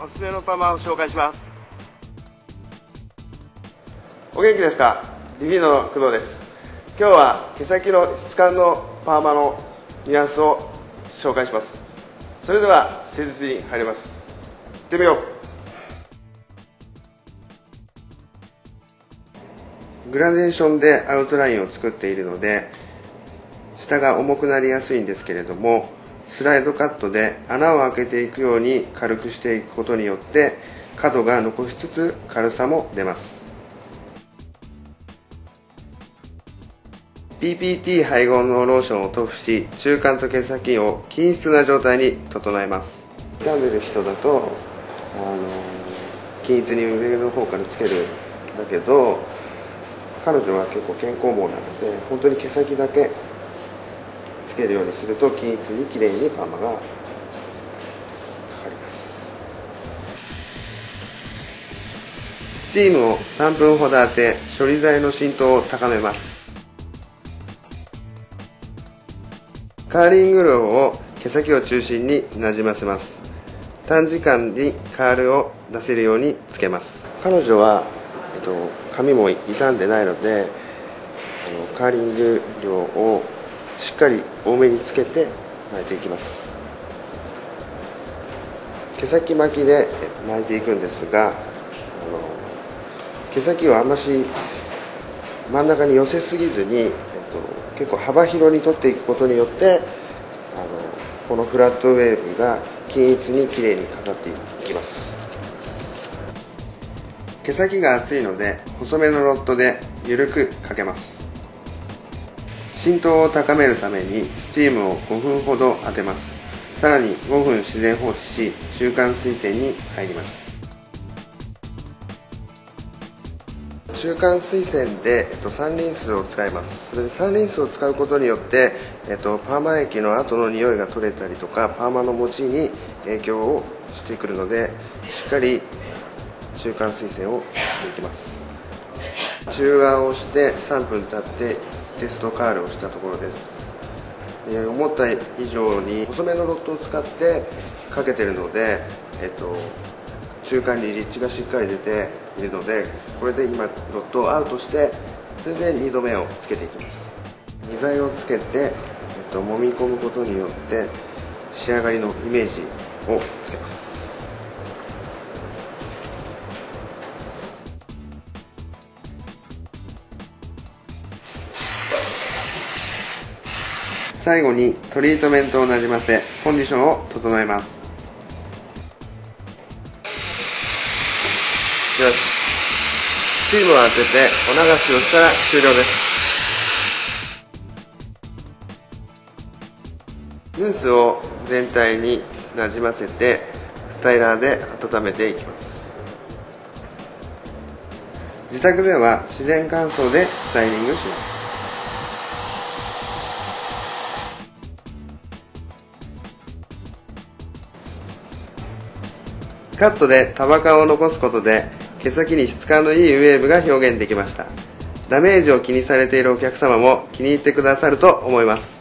パーマを紹介します。お元気ですか？リフィードの工藤です。今日は毛先の質感のパーマのニュアンスを紹介します。それでは施術に入ります。行ってみよう。グラデーションでアウトラインを作っているので下が重くなりやすいんですけれどもスライドカットで穴を開けていくように軽くしていくことによって角が残しつつ軽さも出ます。PPT 配合のローションを塗布し中間と毛先を均一な状態に整えます。傷んでる人だと、あの均一に上の方からつけるんだけど彼女は結構健康毛なので本当に毛先だけけるようにすると均一にきれいにパーマがかかります。スチームを3分ほど当て処理剤の浸透を高めます。カーリングローを毛先を中心になじませます。短時間にカールを出せるようにつけます。彼女は、えっと、髪も傷んでないのであのカーリング量をしっかり多めにつけて巻いていきます。毛先巻きで巻いていくんですが毛先をあんまし真ん中に寄せすぎずに、えっと、結構幅広に取っていくことによってあのこのフラットウェーブが均一にきれいにかかっていきます。毛先が厚いので細めのロッドで緩くかけます。浸透を高めるためにスチームを5分ほど当てます。さらに5分自然放置し中間水栓に入ります。中間水栓で、えっと、三輪数を使います。それで三輪数を使うことによって、えっと、パーマ液の後の匂いが取れたりとかパーマの持ちに影響をしてくるのでしっかり中間水栓をしていきます。中和をして3分経ってテストカールをしたところです。思った以上に細めのロッドを使ってかけてるので、えっと、中間に立地がしっかり出ているのでこれで今ロッドをアウトしてそれで2度目をつけていきます。2剤をつけて、えっと、揉み込むことによって仕上がりのイメージをつけます。最後にトリートメントをなじませコンディションを整えます。よし。スチームを当ててお流しをしたら終了です。ムースを全体になじませてスタイラーで温めていきます。自宅では自然乾燥でスタイリングします。カットで束感を残すことで毛先に質感のいいウェーブが表現できました。ダメージを気にされているお客様も気に入ってくださると思います。